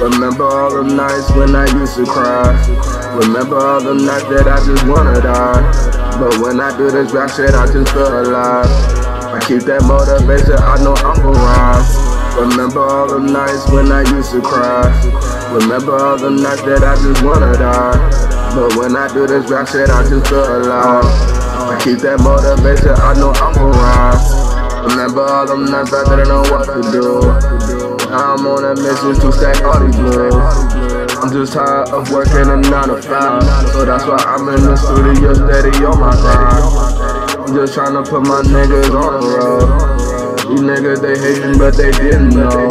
Remember all the nights when I used to cry. Remember all the nights that I just wanna die. But when I do this rap shit, I just feel alive. I keep that motivation, I know I'm gon' rise. Remember all the nights when I used to cry. Remember all the nights that I just wanna die. But when I do this rap shit, I just feel alive. I keep that motivation, I know I'm gon' rise. Remember all them nights I didn't know what to do. I'm on a mission to stack all these blues. I'm just tired of working a 9 to 5. So that's why I'm in the studio steady on my grind. I'm just trying to put my niggas on the road. These niggas they hating but they didn't know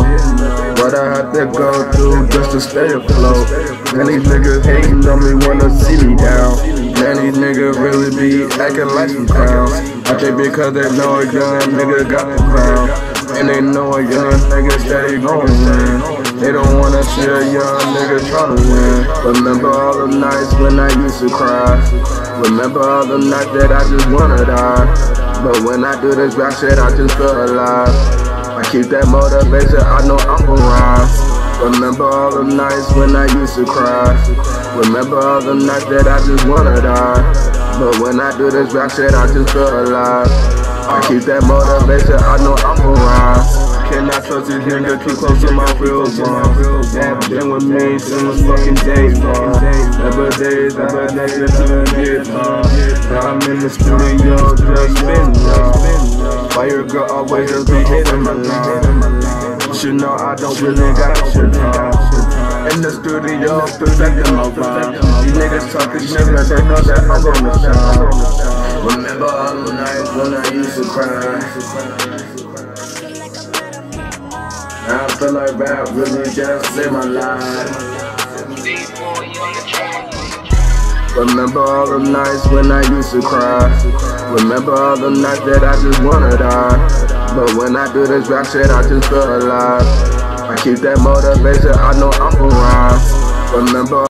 What I had to go through just to stay afloat And these niggas hating on me wanna see me down Man these niggas really be acting like some clowns I think because they know a young nigga got the crown and they know a young nigga steady gon' win. They don't wanna see a young nigga tryna win. Remember all the nights when I used to cry. Remember all the nights that I just wanna die. But when I do this rap shit, I just feel alive. I keep that motivation, I know I'm gon' rise. Remember all the nights when I used to cry. Remember all the nights that I just wanna die. But when I do this rap shit, I just feel alive. I keep that motivation, I know I'm rise. Cannot trust these niggas too close to my real ones. Have been with me since fucking day one. Never days, never days till get on. Now I'm in the studio just spinning. Why your girl always just be hitting my line? You know I don't really got shit the studio, perfecting my rhyme. These niggas talking shit, but they know that I'm gonna shine. Remember all the nights when I used to cry. Now I feel like rap really just saved my life. Remember all the nights when I used to cry. Remember all the nights that I just wanna die. But when I do this rap shit, I just feel alive. Keep that motivation, I know I'm rise. Remember